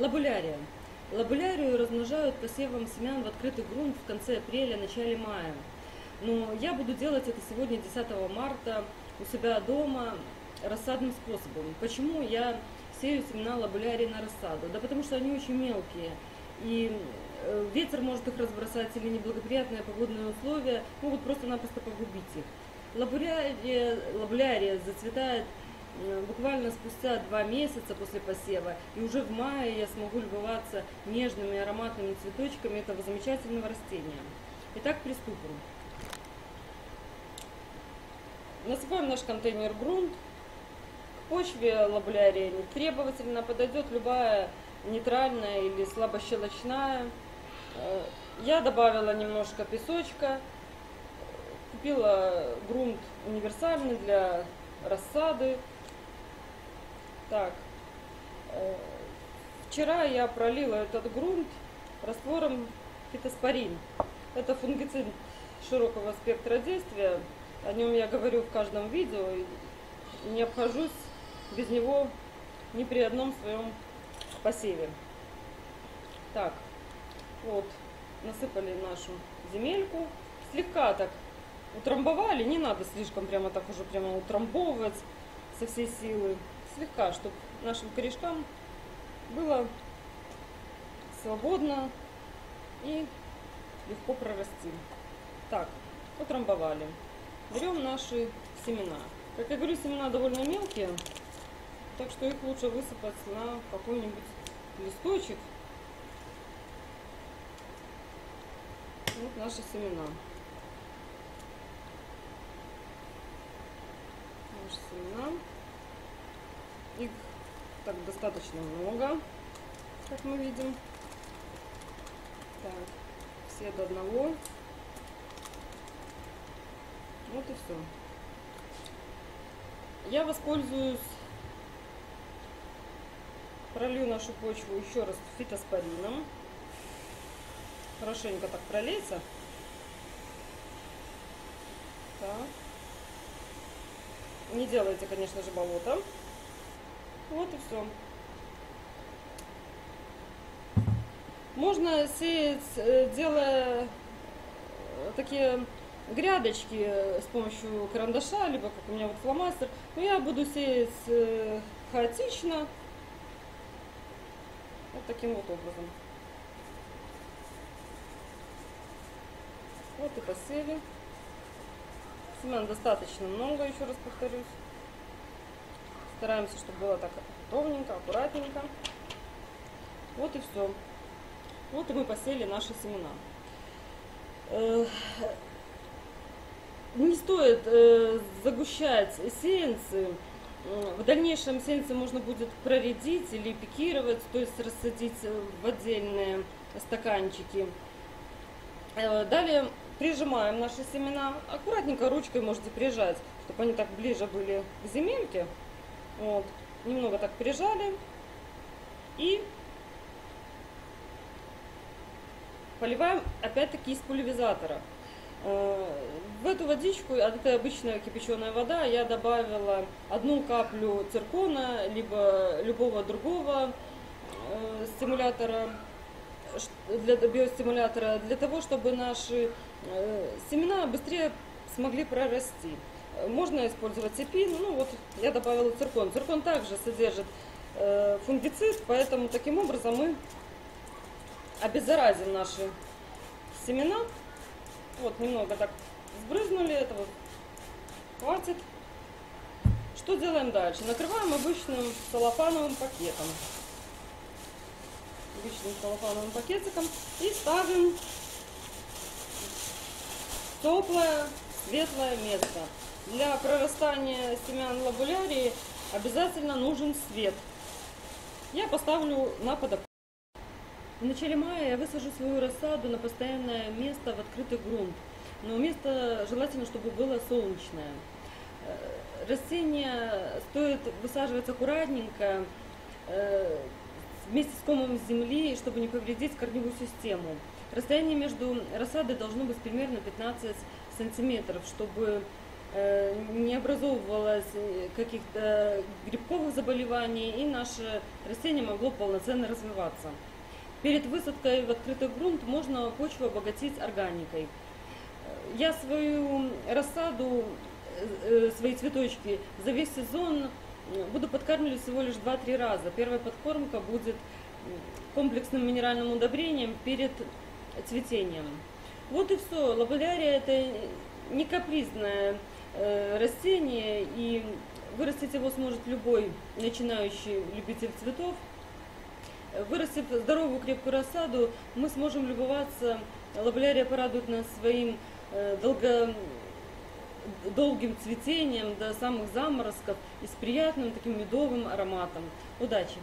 Лабулярия. Лабулярию размножают посевом семян в открытый грунт в конце апреля, начале мая. Но я буду делать это сегодня, 10 марта, у себя дома рассадным способом. Почему я сею семена лабулярии на рассаду? Да потому что они очень мелкие. И э, ветер может их разбросать или неблагоприятные погодные условия могут просто-напросто погубить их. Лабулярия, лабулярия зацветает буквально спустя два месяца после посева, и уже в мае я смогу любоваться нежными ароматными цветочками этого замечательного растения. Итак, приступим. Насыпаем наш контейнер грунт. К почве лабулярия не требовательно, подойдет любая нейтральная или слабощелочная. Э, я добавила немножко песочка, купила грунт универсальный для рассады, так, э, вчера я пролила этот грунт раствором фитоспорин. Это фунгицид широкого спектра действия. О нем я говорю в каждом видео. И не обхожусь без него ни при одном своем посеве. Так, вот, насыпали нашу земельку. Слегка так утрамбовали, не надо слишком прямо так уже прямо утрамбовывать со всей силы слегка, чтобы нашим корешкам было свободно и легко прорасти. Так, утрамбовали. Берем наши семена. Как я говорю, семена довольно мелкие, так что их лучше высыпать на какой-нибудь листочек. Вот наши семена. Наши семена. Их так достаточно много, как мы видим. Так, все до одного. Вот и все. Я воспользуюсь, пролью нашу почву еще раз фитоспорином. Хорошенько так пролейся. Так. Не делайте, конечно же, болото. Вот и все. Можно сеять, э, делая э, такие грядочки с помощью карандаша, либо как у меня вот фломастер. Но я буду сеять э, хаотично. Вот таким вот образом. Вот и посели. Семян достаточно много, еще раз повторюсь. Стараемся, чтобы было так ровненько, аккуратненько. Вот и все. Вот и мы посели наши семена. Э, не стоит э, загущать сеянцы. В дальнейшем сеянцы можно будет проредить или пикировать, то есть рассадить в отдельные стаканчики. Э, далее прижимаем наши семена. Аккуратненько ручкой можете прижать, чтобы они так ближе были к земельке. Вот. Немного так прижали. И поливаем опять-таки из пульверизатора. Э, в эту водичку, а это обычная кипяченая вода, я добавила одну каплю циркона, либо любого другого э, стимулятора, для биостимулятора, для того, чтобы наши э, семена быстрее смогли прорасти. Можно использовать цепин, ну вот я добавила циркон. Циркон также содержит э, фунгицид, поэтому таким образом мы обеззаразим наши семена. Вот немного так сбрызнули, этого хватит. Что делаем дальше? Накрываем обычным целлофановым пакетом. Обычным целлофановым пакетиком и ставим теплое, светлое место. Для прорастания семян лабулярии обязательно нужен свет. Я поставлю на подоконник. В начале мая я высажу свою рассаду на постоянное место в открытый грунт. Но место желательно, чтобы было солнечное. Э, растение стоит высаживать аккуратненько, э, вместе с комом земли, чтобы не повредить корневую систему. Расстояние между рассадой должно быть примерно 15 сантиметров, чтобы не образовывалось э, каких-то грибковых заболеваний, и наше растение могло полноценно развиваться. Перед высадкой в открытый грунт можно почву обогатить органикой. Я свою рассаду, э, э, свои цветочки за весь сезон э, буду подкармливать всего лишь 2-3 раза. Первая подкормка будет комплексным минеральным удобрением перед цветением. Вот и все. Лаболярия это не капризное э, растение, и вырастить его сможет любой начинающий любитель цветов. Вырастив здоровую крепкую рассаду, мы сможем любоваться. Лаболярия порадует нас своим э, долго, долгим цветением до самых заморозков и с приятным таким медовым ароматом. Удачи!